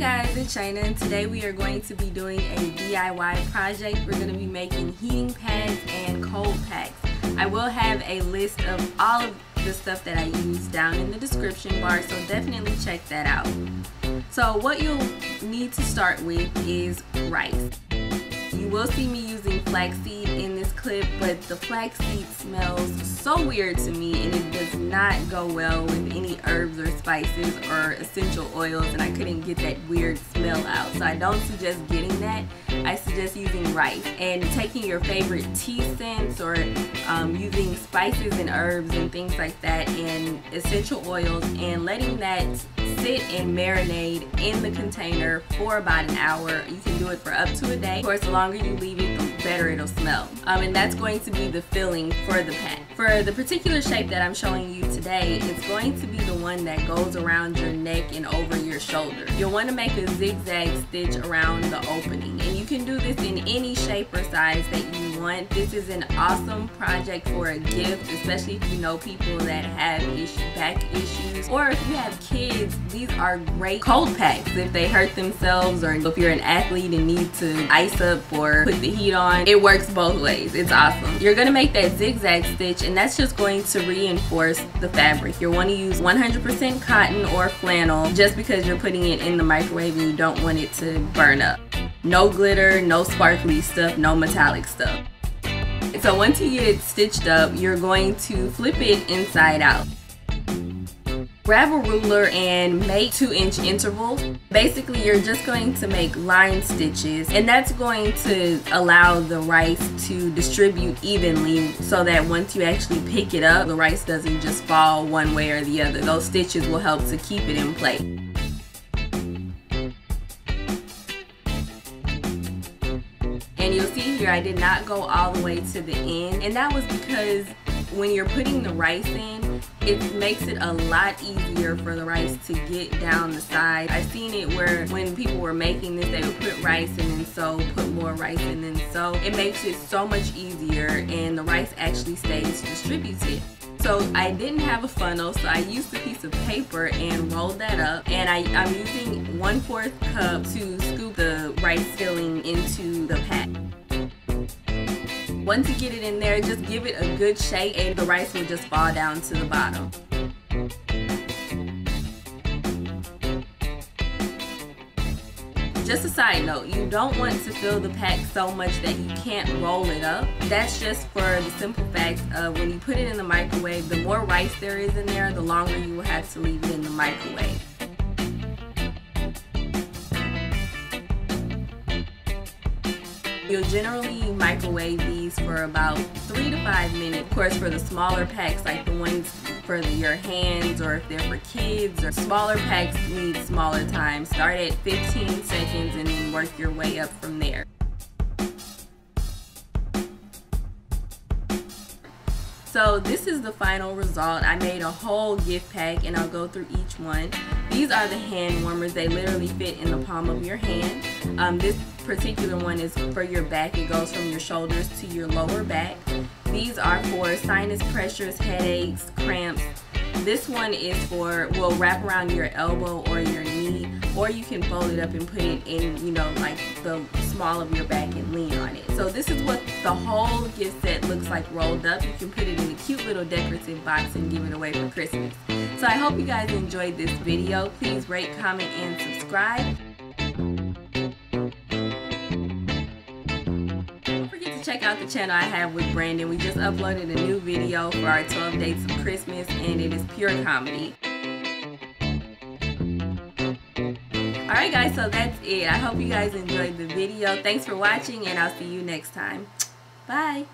guys, it's Shaina and today we are going to be doing a DIY project. We're going to be making heating pads and cold packs. I will have a list of all of the stuff that I use down in the description bar, so definitely check that out. So what you'll need to start with is rice. You will see me using flaxseed in clip, but the flaxseed smells so weird to me and it does not go well with any herbs or spices or essential oils and I couldn't get that weird smell out. So I don't suggest getting that. I suggest using rice and taking your favorite tea scents or um, using spices and herbs and things like that and essential oils and letting that sit and marinate in the container for about an hour. You can do it for up to a day. Of course, the longer you leave it, the better it'll smell. Um, and that's going to be the filling for the pack. For the particular shape that I'm showing you today, it's going to be the one that goes around your neck and over your shoulder. You'll want to make a zigzag stitch around the opening. And you can do this in any shape or size that you want. This is an awesome project for a gift, especially if you know people that have issue, back issues. Or if you have kids, these are great cold packs. If they hurt themselves or if you're an athlete and need to ice up or put the heat on, it works both ways. It's awesome. You're going to make that zigzag stitch and that's just going to reinforce the fabric. You'll want to use 100% cotton or flannel just because you're putting it in the microwave and you don't want it to burn up. No glitter, no sparkly stuff, no metallic stuff. So once you get it stitched up, you're going to flip it inside out grab a ruler and make two inch intervals. Basically, you're just going to make line stitches and that's going to allow the rice to distribute evenly so that once you actually pick it up, the rice doesn't just fall one way or the other. Those stitches will help to keep it in place. And you'll see here I did not go all the way to the end and that was because when you're putting the rice in, it makes it a lot easier for the rice to get down the side. I've seen it where when people were making this, they would put rice and then sew, put more rice and then sew. It makes it so much easier and the rice actually stays distributed. So I didn't have a funnel, so I used a piece of paper and rolled that up. And I, I'm using 1 4th cup to scoop the rice filling into the pack. Once you get it in there, just give it a good shake and the rice will just fall down to the bottom. Just a side note, you don't want to fill the pack so much that you can't roll it up. That's just for the simple fact of when you put it in the microwave, the more rice there is in there, the longer you will have to leave it in the microwave. You'll generally microwave these for about three to five minutes. Of course, for the smaller packs, like the ones for your hands or if they're for kids or smaller packs need smaller time. Start at 15 seconds and then work your way up from there. So this is the final result. I made a whole gift pack and I'll go through each one. These are the hand warmers. They literally fit in the palm of your hand. Um, this particular one is for your back. It goes from your shoulders to your lower back. These are for sinus pressures, headaches, cramps. This one is for, will wrap around your elbow or your knee or you can fold it up and put it in, you know, like the small of your back and lean on it. So this is what the whole gift set looks like rolled up. You can put it in a cute little decorative box and give it away for Christmas. So I hope you guys enjoyed this video. Please rate, comment, and subscribe. Don't forget to check out the channel I have with Brandon. We just uploaded a new video for our 12 Dates of Christmas and it is pure comedy. Alright guys, so that's it. I hope you guys enjoyed the video. Thanks for watching and I'll see you next time. Bye.